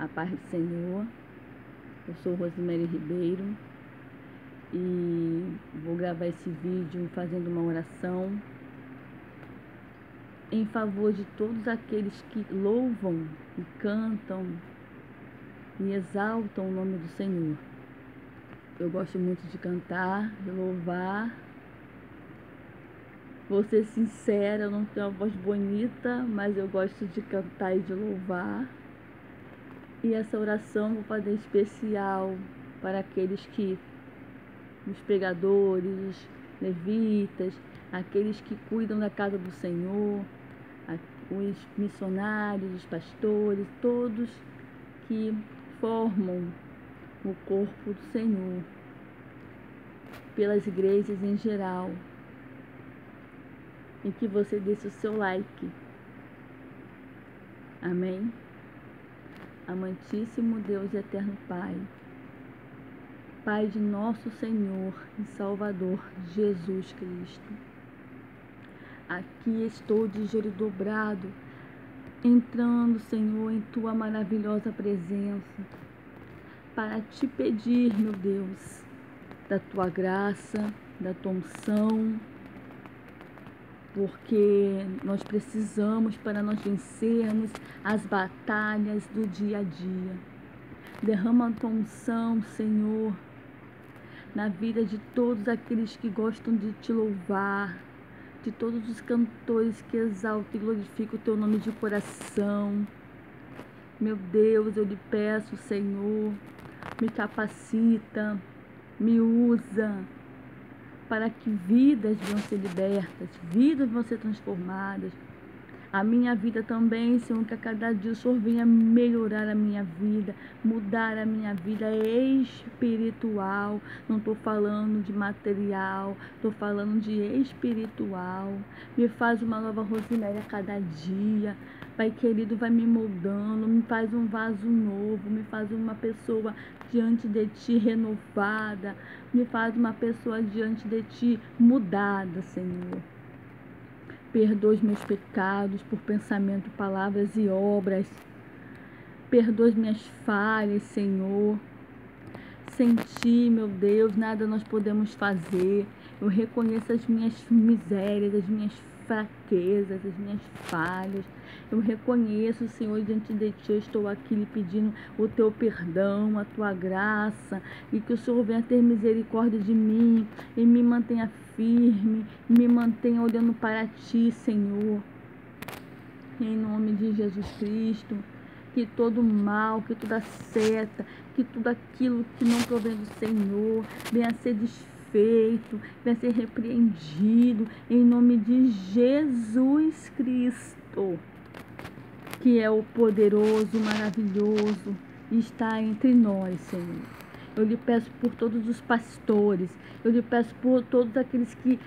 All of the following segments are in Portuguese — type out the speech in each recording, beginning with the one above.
A paz do Senhor. Eu sou Rosemary Ribeiro e vou gravar esse vídeo fazendo uma oração em favor de todos aqueles que louvam e cantam e exaltam o nome do Senhor. Eu gosto muito de cantar, de louvar. Vou ser sincera, eu não tenho uma voz bonita, mas eu gosto de cantar e de louvar. E essa oração vou fazer especial para aqueles que, os pregadores, os levitas, aqueles que cuidam da casa do Senhor, os missionários, os pastores, todos que formam o corpo do Senhor, pelas igrejas em geral. E que você deixe o seu like. Amém? Amantíssimo Deus e eterno Pai, Pai de nosso Senhor e Salvador Jesus Cristo. Aqui estou de joelho dobrado, entrando, Senhor, em tua maravilhosa presença, para te pedir, meu Deus, da tua graça, da tua unção, porque nós precisamos para nós vencermos as batalhas do dia a dia. Derrama a tua unção, Senhor, na vida de todos aqueles que gostam de te louvar, de todos os cantores que exaltam e glorificam o teu nome de coração. Meu Deus, eu lhe peço, Senhor, me capacita, me usa para que vidas venham ser libertas, vidas vão ser transformadas. A minha vida também, Senhor, que a cada dia o Senhor venha melhorar a minha vida, mudar a minha vida espiritual. Não estou falando de material, estou falando de espiritual. Me faz uma nova Rosiméria a cada dia. Pai querido, vai me moldando, me faz um vaso novo, me faz uma pessoa diante de ti renovada, me faz uma pessoa diante de ti mudada, Senhor. Perdoa os meus pecados por pensamento, palavras e obras. Perdoa as minhas falhas, Senhor. Sem ti, meu Deus, nada nós podemos fazer. Eu reconheço as minhas misérias, as minhas fraquezas, as minhas falhas. Eu reconheço, Senhor, diante de Ti, eu estou aqui lhe pedindo o Teu perdão, a Tua graça, e que o Senhor venha ter misericórdia de mim e me mantenha firme, me mantenha olhando para Ti, Senhor. Em nome de Jesus Cristo que todo mal, que toda seta, que tudo aquilo que não provém do Senhor venha a ser desfeito feito, vai ser repreendido em nome de Jesus Cristo, que é o poderoso, maravilhoso, e está entre nós, Senhor. Eu lhe peço por todos os pastores, eu lhe peço por todos aqueles que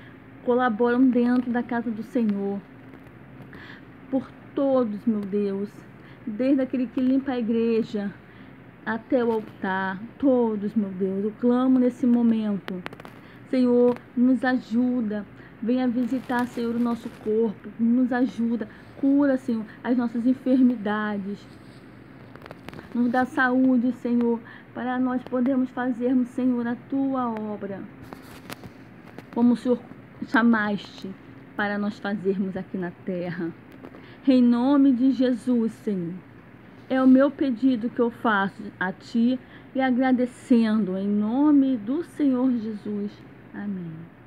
colaboram dentro da casa do Senhor, por todos, meu Deus, desde aquele que limpa a igreja até o altar, todos, meu Deus, eu clamo nesse momento Senhor, nos ajuda. Venha visitar, Senhor, o nosso corpo. Nos ajuda. Cura, Senhor, as nossas enfermidades. Nos dá saúde, Senhor, para nós podermos fazermos, Senhor, a tua obra. Como o Senhor chamaste para nós fazermos aqui na terra. Em nome de Jesus, Senhor. É o meu pedido que eu faço a Ti e agradecendo em nome do Senhor Jesus. Amém.